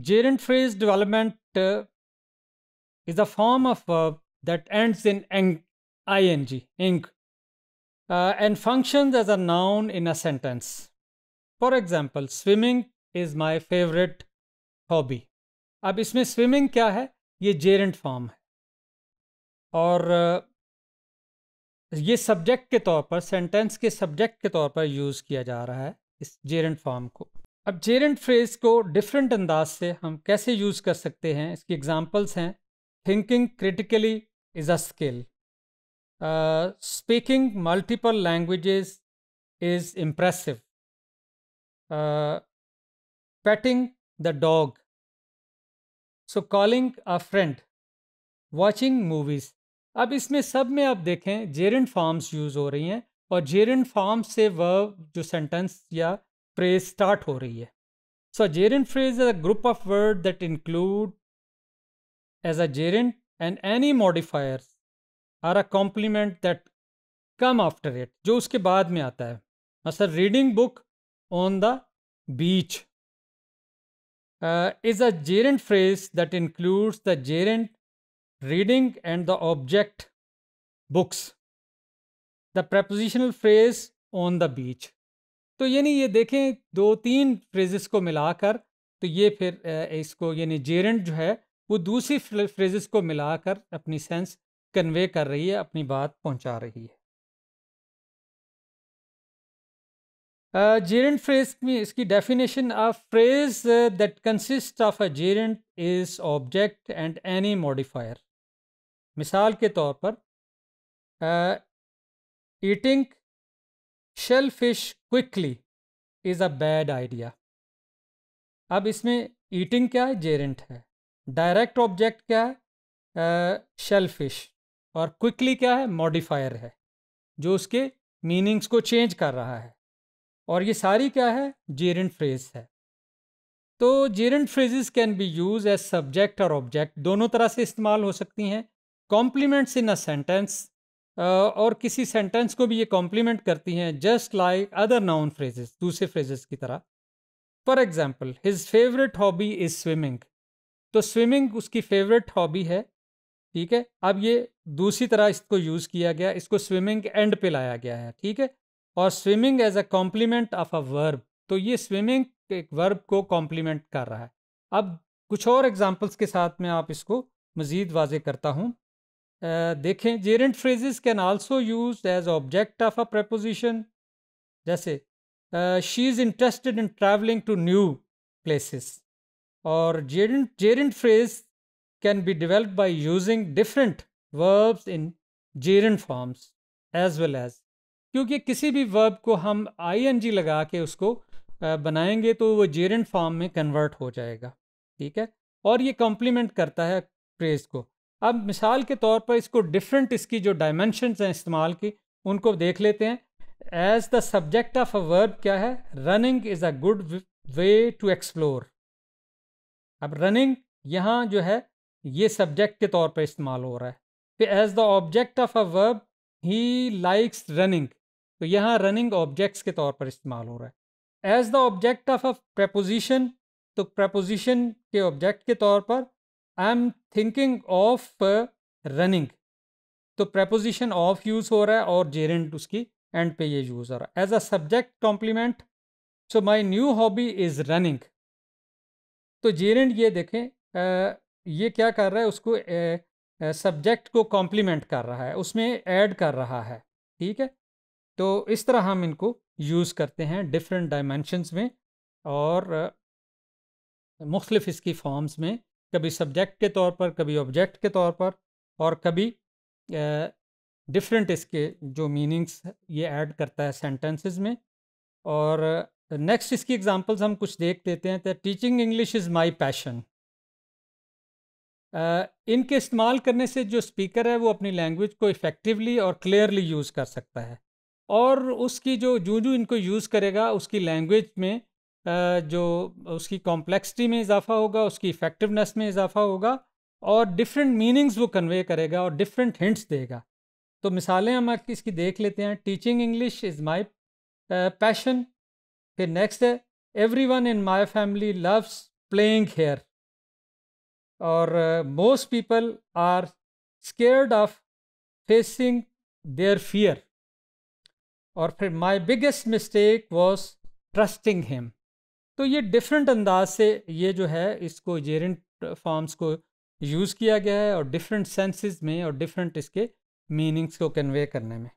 gerund phrase development uh, is a form of verb that ends in ing, ing, uh, and functions as a noun in a sentence. For example, swimming is my favorite hobby. अब इसमें swimming क्या है ये Geraint form है और ये subject के तौर पर सेंटेंस के सब्जेक्ट के तौर पर यूज़ किया जा रहा है इस जेरेंट फॉर्म को अब जेरेंट फ्रेज को डिफरेंट अंदाज से हम कैसे यूज़ कर सकते हैं? इसकी एग्जांपल्स हैं। Thinking critically is a skill speaking multiple languages is impressive petting the dog so calling a friend watching movies अब इसमें सब में आप देखें जेरेंट फॉर्म्स यूज़ हो रही हैं और जेरेंट फॉर्म से वर्ब जो सेंटेंस या फ्रेज स्टार्ट हो रही है so gerund phrase is a group of word that include as a gerund and any modifiers are a complement that come after it जो उसके बाद में आता है। Muscle reading book on the beach is a gerund phrase that includes the gerund reading and the object books. The prepositional phrase on the beach. तो यानी ये देखें, दो तीन फ्रेजेस को मिलाकर तो ये फिर इसको यानी जेरेंट जो है, वो दूसरी फ्रेजेस को मिलाकर अपनी सेंस कन्वे कर रही है, अपनी बात पहुँचा रही है। जेरेंट फ्रेज में इसकी definition of phrase that consist of a gerund is object and any modifier मिसाल के तौर पर eating shellfish quickly is a bad idea अब इसमें ईटिंग क्या है? जेरेंट है। डायरेक्ट ऑब्जेक्ट क्या है? शेल फ़िश और क्विकली क्या है? मॉडिफायर है, जो उसके मीनिंग्स को चेंज कर रहा है। और ये सारी क्या है? जेरेंट फ्रेज है। तो gerund phrases can be use as subject और ऑब्जेक्ट दोनों तरह से इस्तेमाल हो सकती हैं। कॉम्प्लीमेंट्स इन अ सेंटेंस और किसी सेंटेंस को भी ये कॉम्प्लीमेंट करती हैं just like other noun phrases दूसरे फ्रेजेस की तरह। For example his favourite hobby is swimming तो स्विमिंग उसकी फेवरेट हॉबी है, ठीक है? अब ये दूसरी तरह इसको यूज़ किया गया, इसको स्विमिंग एंड पे लाया गया है, ठीक है? और swimming as a complement of a verb तो ये स्विमिंग एक वर्ब को कॉम्प्लीमेंट कर रहा है। अब कुछ और एग्जाम्पल्स के साथ मैं आप इसको मज़ीद वाजे करता हूँ। देखें gerund phrases can also use as object of a preposition जैसे she is interested in travelling to new places और gerund gerund phrase can be develop by using different verbs in gerund forms as well as क्योंकि किसी भी verb को हम I N G लगा के उसको बनाएँगे तो वो जेरेंट फॉर्म में कन्वर्ट हो जाएगा। ठीक है? और ये कॉम्प्लीमेंट करता है फ्रेज को। अब मिसाल के तौर पर इसको डिफरेंट इसकी जो डायमेंशन हैं इस्तेमाल की, उनको देख लेते हैं। As the subject of a verb क्या है? Running is a good way to explore अब रनिंग यहाँ जो है, ये सब्जेक्ट के तौर पर इस्तेमाल हो रहा है। फिर as the object of a verb he likes running तो यहाँ रनिंग ऑब्जेक्ट्स के तौर पर इस्तेमाल हो रहा है। As the object of a preposition तो प्रपोजिशन के ऑब्जेक्ट के तौर पर I am thinking of running तो प्रपोजिशन ऑफ़ यूज़ हो रहा है और जेरेंट उसकी एंड पे ये यूज़ हो रहा है. As a subject complement so my new hobby is running तो जेरेंट ये देखें आ, ये क्या कर रहा है? उसको सब्जेक्ट को कॉम्प्लीमेंट कर रहा है. उसमें ऐड कर रहा है. ठीक है? तो इस तरह हम इनको यूज़ करते हैं डिफरेंट डायमेंशंस में और मुख्तलिफ़ इसकी फॉर्म्स में कभी सब्जेक्ट के तौर पर, कभी ऑब्जेक्ट के तौर पर और कभी डिफरेंट इसके जो मीनिंग्स ये ऐड करता है सेंटेंसेस में। और नेक्स्ट इसकी एग्जांपल्स हम कुछ देख लेते हैं तो teaching English is my passion इनके इस्तेमाल करने से जो स्पीकर है वो अपनी लैंग्वेज को इफ़ेक्टिवली और क्लियरली यूज़ कर सकता है। और उसकी जो जू जू इनको यूज़ करेगा, उसकी लैंग्वेज में जो उसकी कॉम्प्लेक्सिटी में इजाफा होगा, उसकी इफ़ेक्टिवनेस में इजाफा होगा और डिफरेंट मीनिंग्स वो कन्वे करेगा और डिफरेंट हिंट्स देगा। तो मिसालें हम इसकी देख लेते हैं। Teaching English is my passion फिर नेक्स्ट है everyone in my family loves playing here और most people are scared of facing their fear और फिर my biggest mistake was trusting him तो ये डिफरेंट अंदाज से ये जो है, इसको जेरेंट फॉर्म्स को यूज़ किया गया है और डिफरेंट सेंसेस में और डिफरेंट इसके मीनिंग्स को कन्वे करने में।